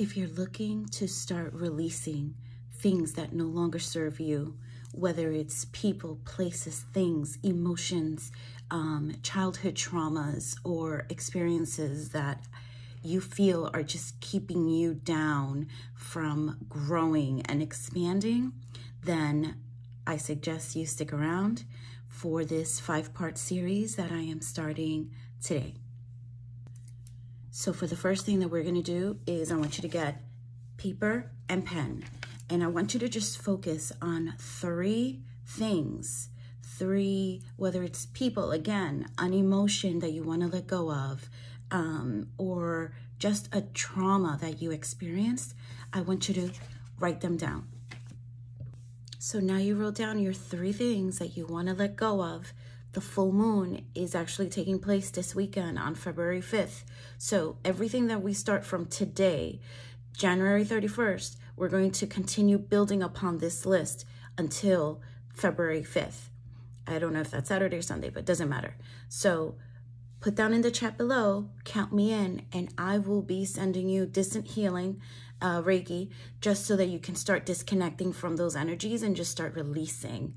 if you're looking to start releasing things that no longer serve you, whether it's people, places, things, emotions, um, childhood traumas, or experiences that you feel are just keeping you down from growing and expanding, then I suggest you stick around for this five part series that I am starting today. So for the first thing that we're gonna do is I want you to get paper and pen. And I want you to just focus on three things, three, whether it's people, again, an emotion that you wanna let go of, um, or just a trauma that you experienced, I want you to write them down. So now you wrote down your three things that you wanna let go of the full moon is actually taking place this weekend on February 5th. So everything that we start from today, January 31st, we're going to continue building upon this list until February 5th. I don't know if that's Saturday or Sunday, but it doesn't matter. So put down in the chat below, count me in, and I will be sending you distant healing, uh, Reiki, just so that you can start disconnecting from those energies and just start releasing.